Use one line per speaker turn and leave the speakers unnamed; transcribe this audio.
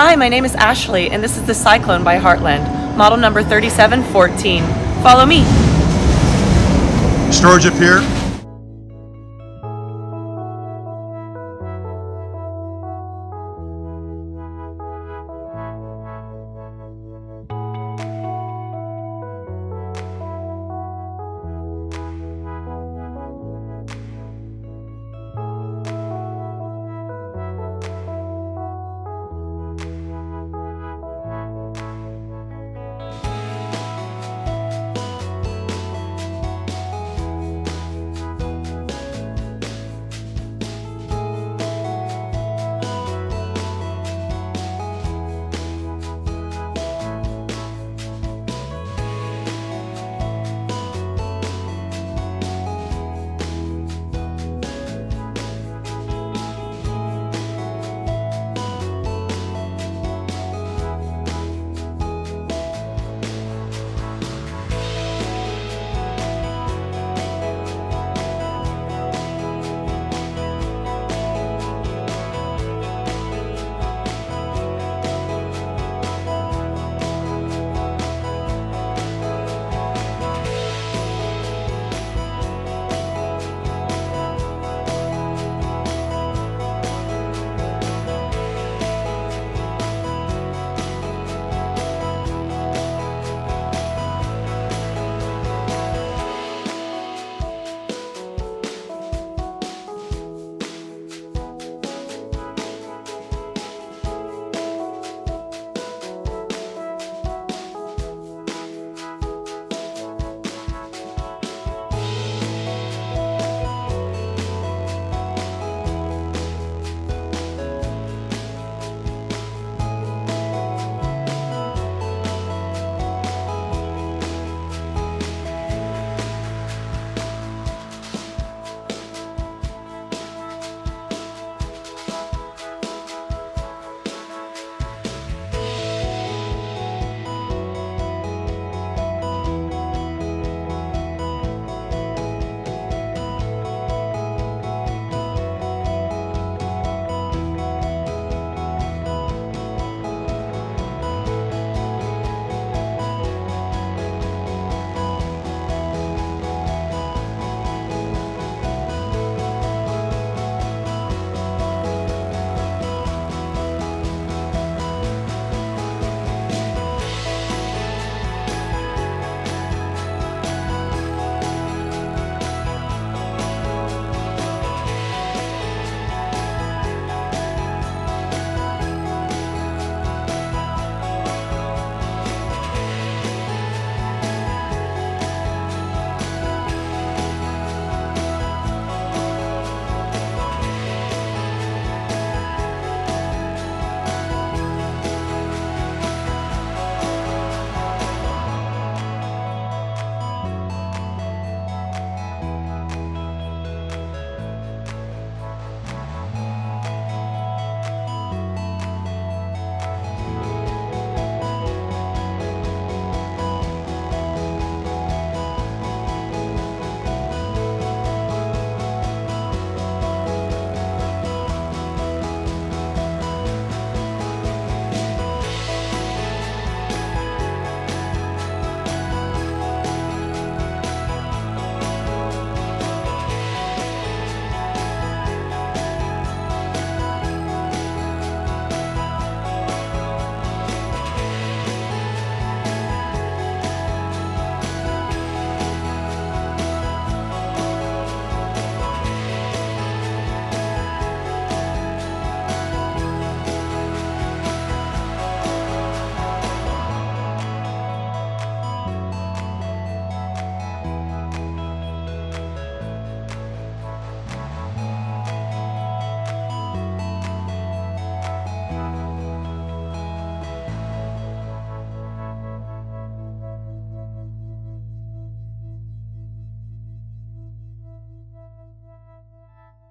Hi, my name is Ashley, and this is the Cyclone by Heartland, model number 3714. Follow me.
Storage up here.